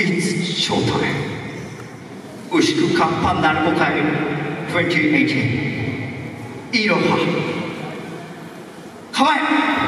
ショータイム牛久カンパンナル会2018イロハかわいい